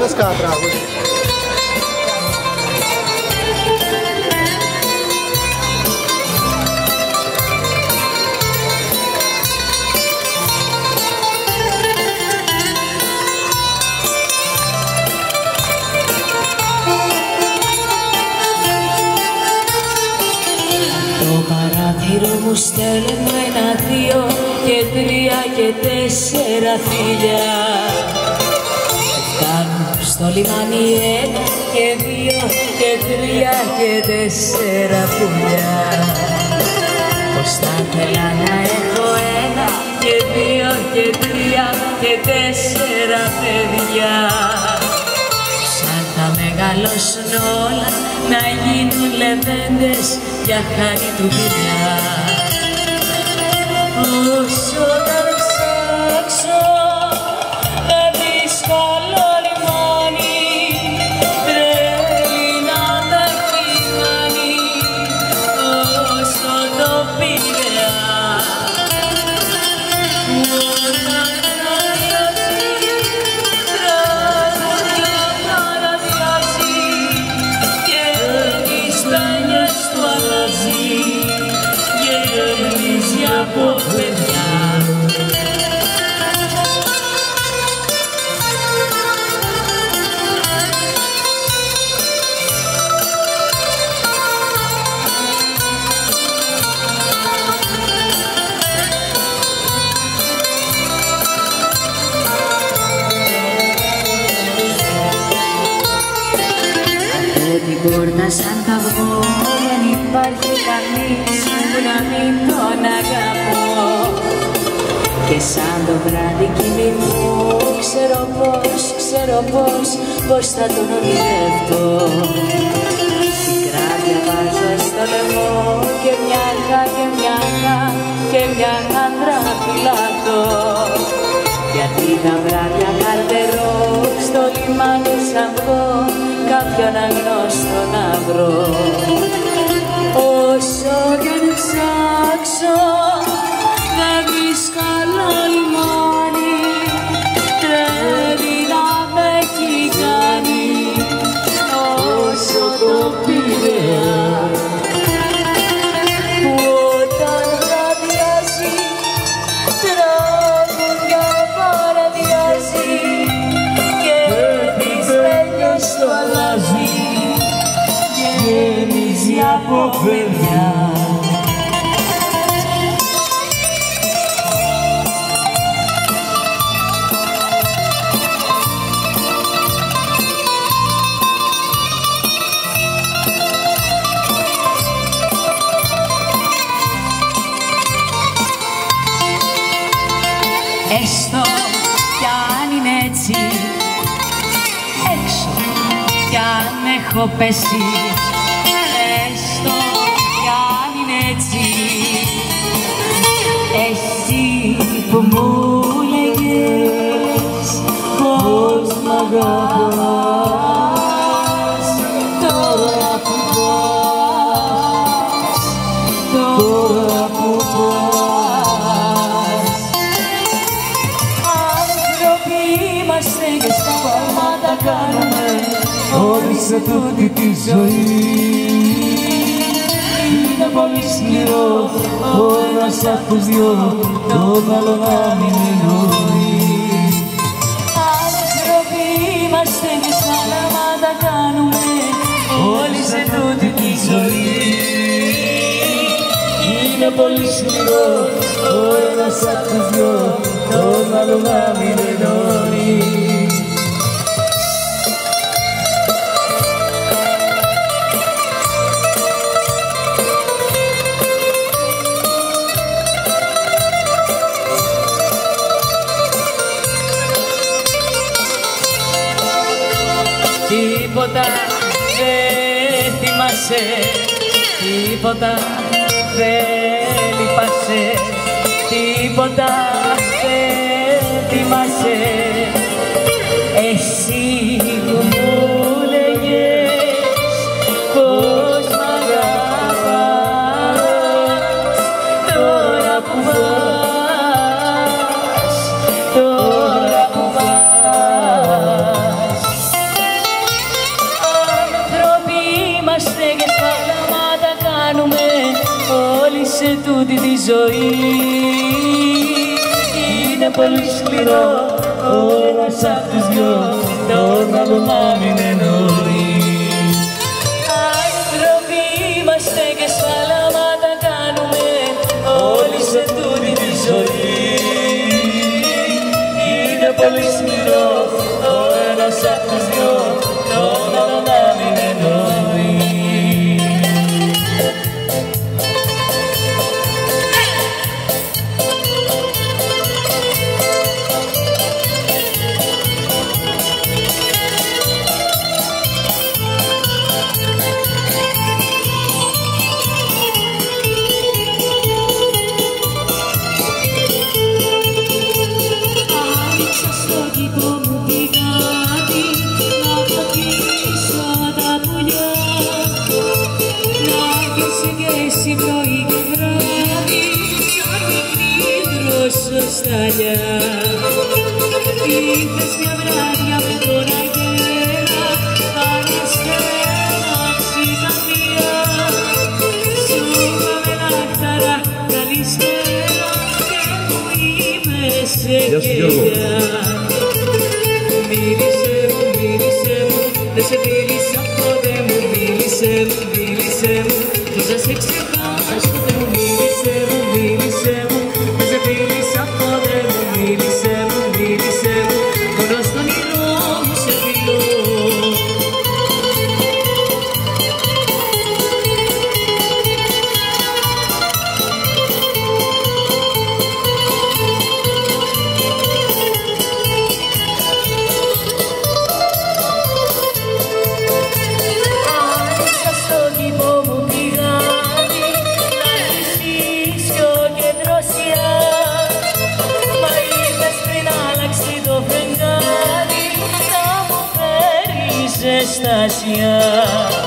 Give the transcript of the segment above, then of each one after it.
Πες κάνα τραγούδι. Το παράθυρο μου στέλνω ένα, δύο και τρία και τέσσερα φιλιά Φτάνουν στο λιμάνι ένα και δύο και τρία και τέσσερα πουλιά Πως θα ήθελα να έχω ένα και δύο και τρία και τέσσερα παιδιά Σαν θα μεγαλώσουν όλα να γίνουν λεβέντες για χάρη του πειρά. Όσο τα ψάξω ξέρω πως, ξέρω πως, πως θα τον ονειρευτώ Πικρά διαβάζω στο λαιμό και μια χα και μια χα και μια χάντρα φυλάτω γιατί τα βράδια καρτερώ στο λιμάνι σαν βγω κάποιον αγνώστο να βρω. Όσο κι αν ψάξω του αλλάζει γεμίζει από παιδιά. Έστω κι αν είναι έτσι έχω πέσει έστω κι αν είναι έτσι. Εσύ που μου λέγες πως μ' αγαπάς σε τούτη τη ζωή. Είναι πολύ σκληρό ο ένας απ' τους δυο τον άλλο να μην εννοεί. Άνθρωποι είμαστε και στα παλμάτα κάνουμε Όλοι σε τούτη τη ζωή. Είναι πολύ σκληρό ο ένας απ' τους δυο τον άλλο να μην εννοεί Τίποτα δεν θυμάσαι. Τίποτα δεν λυπάσαι. Τίποτα δεν θυμάσαι. Εσύ πολύ σκληρό όλα απ' τους δυο τα όρνα μου μάμιν εννοεί. Άνθρωποι είμαστε και σφαλάματα κάνουμε όλοι σε τούτη τη ζωή. Είναι πολύ σκληρό σταλιά τα Σου Γιώργο. λάκταρα Και μου σε estación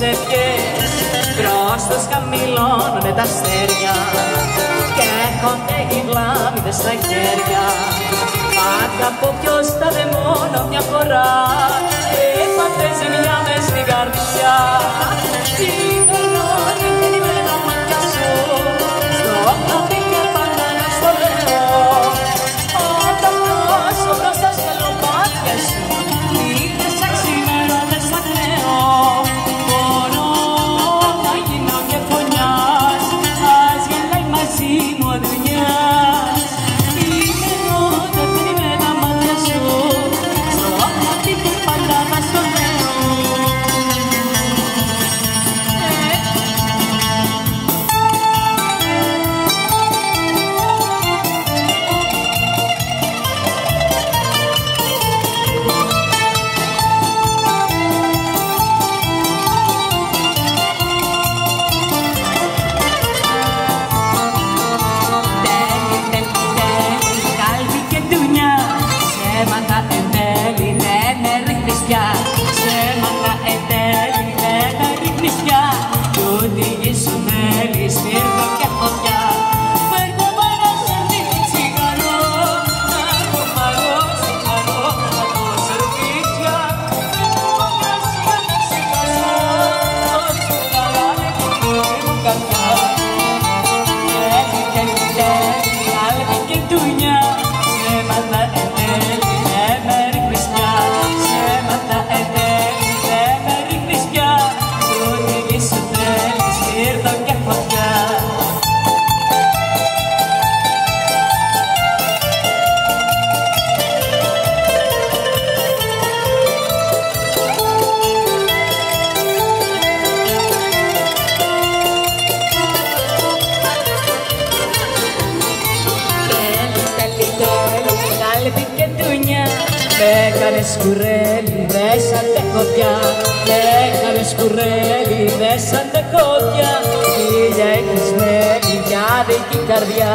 ψευδιές Προς τους χαμηλώνουν τα αστέρια Και έρχονται οι βλάμιδες στα χέρια. Πάντα από ποιος τα δε μόνο μια φορά. Είπατε ζημιά μες στην καρδιά. Σε με ρίχνεις πια. Ψέματα εν του με Κι χάρε σκουρέλι, δεν σ' αντέχω πια. Δεν χάρε σκουρέλι, δεν σ' αντέχω πια. Χίλια εκκλεισμένη, μια δική καρδιά.